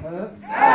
Huh?